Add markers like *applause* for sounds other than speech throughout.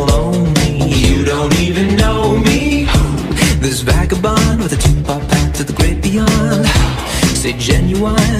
You don't even know me. This vagabond with a two-pop back to the great beyond. Say genuine.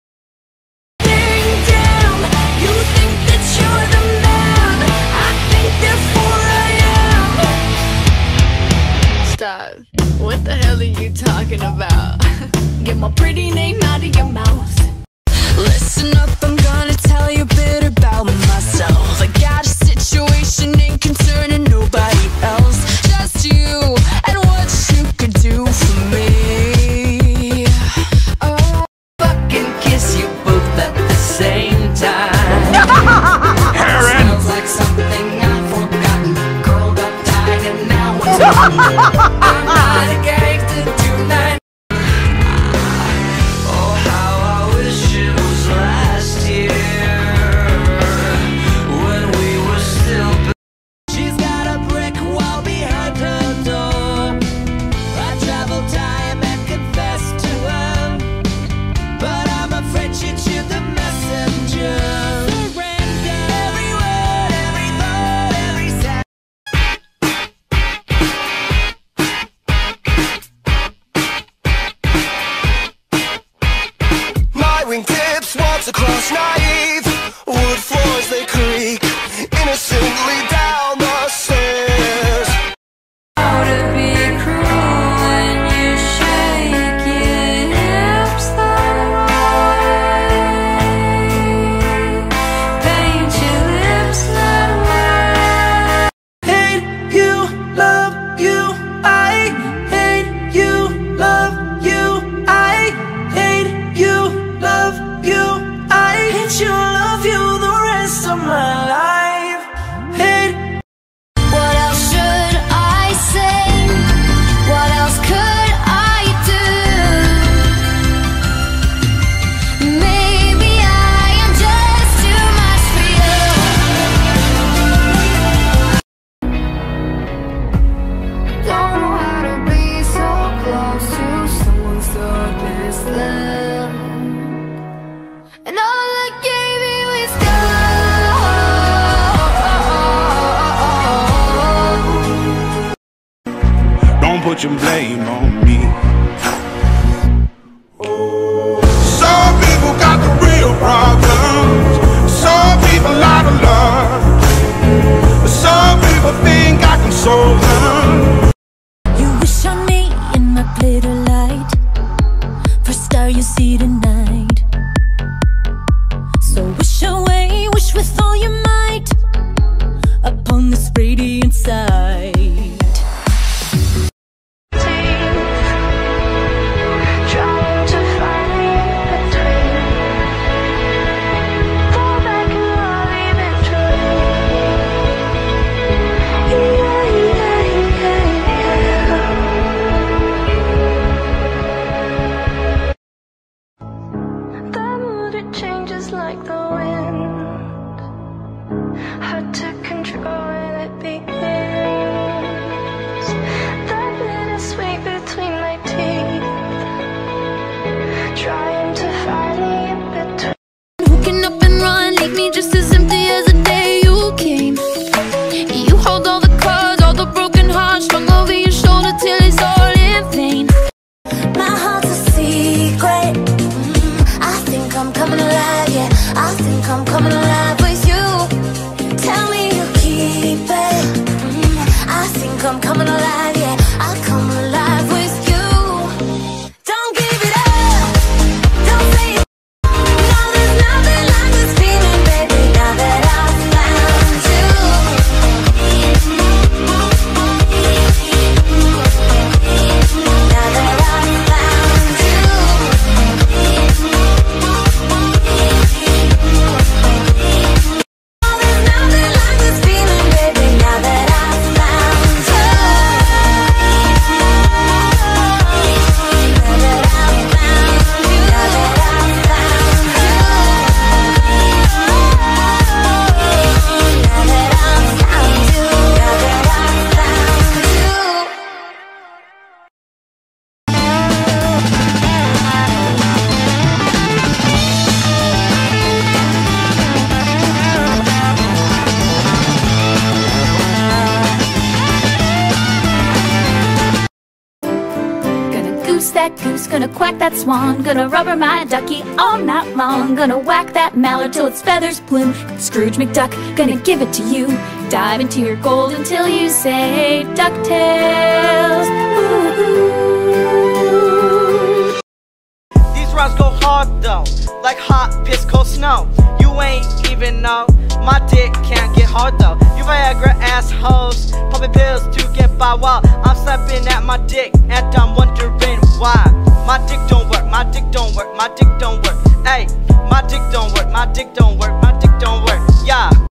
What the hell are you talking about? *laughs* Get my pretty name out of your mouth. Listen up, I'm gonna tell you a bit about myself. I got a situation. I'm not a catching blame on me. Some people got the real problems. Some people out of love. Some people think I can solve them. You wish on me in my glitter light. First star you see tonight. like the wind, hard to control when it begins. That little sweet between my teeth, trying to find the in between. Hooking up. That goose, gonna quack that swan, gonna rubber my ducky all night long, gonna whack that mallard till its feathers plume. Scrooge McDuck, gonna give it to you. Dive into your gold until you say DuckTales. These rhymes go hard though, like hot piss cold snow. You ain't even know my dick can't get hard though. You Viagra assholes, popping pills to get by while I'm slapping at my dick and I'm wondering why. My dick don't work, my dick don't work, my dick don't work. Hey, my dick don't work, my dick don't work, my dick don't work. Yeah.